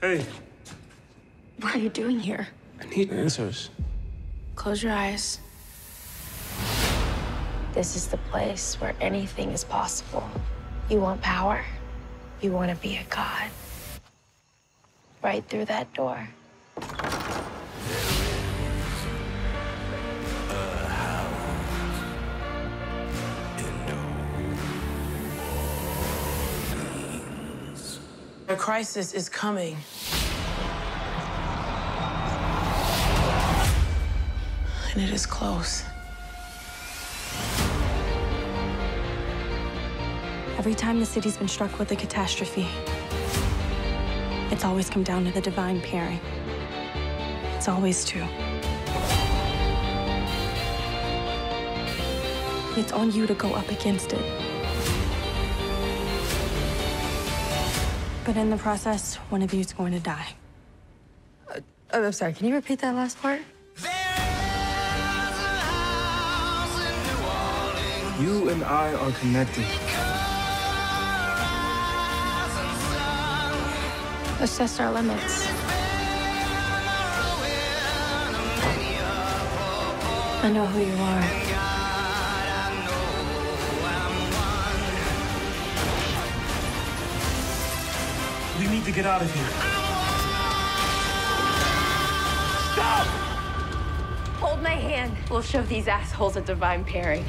Hey, What are you doing here? I need answers. Close your eyes. This is the place where anything is possible. You want power? You want to be a god? Right through that door. A crisis is coming. And it is close. Every time the city's been struck with a catastrophe, it's always come down to the divine pairing. It's always two. It's on you to go up against it. But in the process, one of you is going to die. Uh, oh, I'm sorry. Can you repeat that last part? You and I are connected. Let's test our limits. I know who you are. We need to get out of here. Stop! Hold my hand. We'll show these assholes a divine pairing.